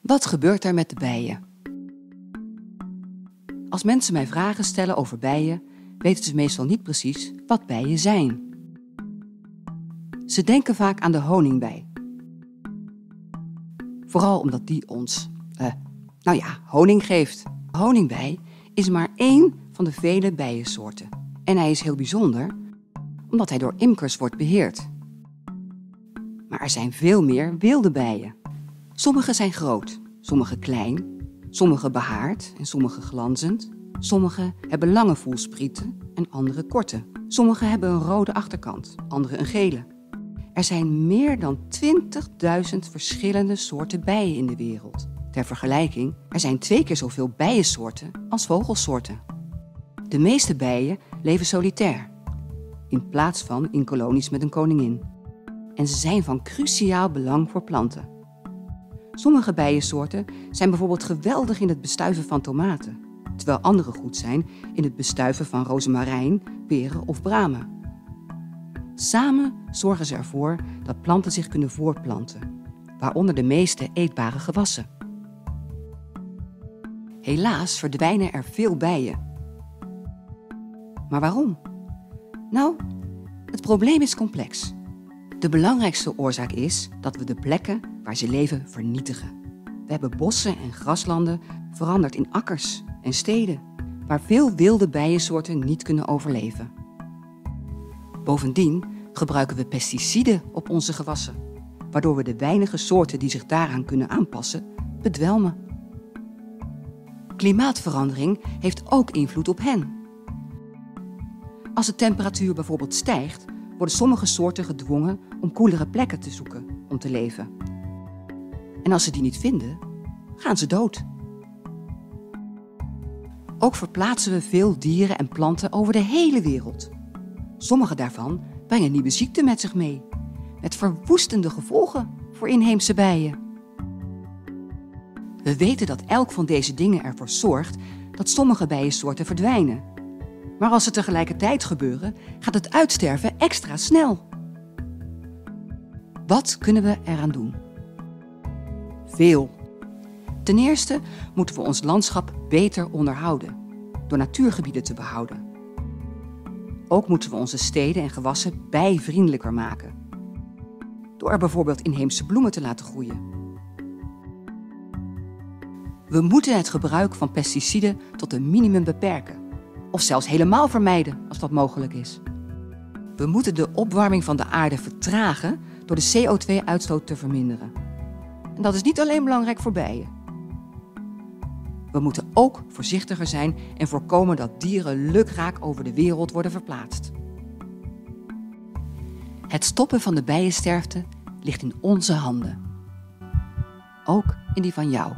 Wat gebeurt er met de bijen? Als mensen mij vragen stellen over bijen, weten ze meestal niet precies wat bijen zijn. Ze denken vaak aan de honingbij. Vooral omdat die ons, uh, nou ja, honing geeft. Honingbij is maar één van de vele bijensoorten. En hij is heel bijzonder omdat hij door imkers wordt beheerd. Maar er zijn veel meer wilde bijen. Sommige zijn groot, sommige klein, sommige behaard en sommige glanzend. Sommige hebben lange voelsprieten en andere korte. Sommige hebben een rode achterkant, andere een gele. Er zijn meer dan 20.000 verschillende soorten bijen in de wereld. Ter vergelijking, er zijn twee keer zoveel bijensoorten als vogelsoorten. De meeste bijen leven solitair, in plaats van in kolonies met een koningin. En ze zijn van cruciaal belang voor planten. Sommige bijensoorten zijn bijvoorbeeld geweldig in het bestuiven van tomaten, terwijl andere goed zijn in het bestuiven van rozemarijn, peren of bramen. Samen zorgen ze ervoor dat planten zich kunnen voortplanten, waaronder de meeste eetbare gewassen. Helaas verdwijnen er veel bijen. Maar waarom? Nou, het probleem is complex. De belangrijkste oorzaak is dat we de plekken waar ze leven vernietigen. We hebben bossen en graslanden veranderd in akkers en steden, waar veel wilde bijensoorten niet kunnen overleven. Bovendien gebruiken we pesticiden op onze gewassen, waardoor we de weinige soorten die zich daaraan kunnen aanpassen, bedwelmen. Klimaatverandering heeft ook invloed op hen. Als de temperatuur bijvoorbeeld stijgt, worden sommige soorten gedwongen om koelere plekken te zoeken om te leven. En als ze die niet vinden, gaan ze dood. Ook verplaatsen we veel dieren en planten over de hele wereld. Sommige daarvan brengen nieuwe ziekten met zich mee, met verwoestende gevolgen voor inheemse bijen. We weten dat elk van deze dingen ervoor zorgt dat sommige bijensoorten verdwijnen maar als ze tegelijkertijd gebeuren, gaat het uitsterven extra snel. Wat kunnen we eraan doen? Veel. Ten eerste moeten we ons landschap beter onderhouden door natuurgebieden te behouden. Ook moeten we onze steden en gewassen bijvriendelijker maken. Door er bijvoorbeeld inheemse bloemen te laten groeien. We moeten het gebruik van pesticiden tot een minimum beperken of zelfs helemaal vermijden als dat mogelijk is. We moeten de opwarming van de aarde vertragen door de CO2-uitstoot te verminderen. En dat is niet alleen belangrijk voor bijen. We moeten ook voorzichtiger zijn en voorkomen dat dieren lukraak over de wereld worden verplaatst. Het stoppen van de bijensterfte ligt in onze handen. Ook in die van jou.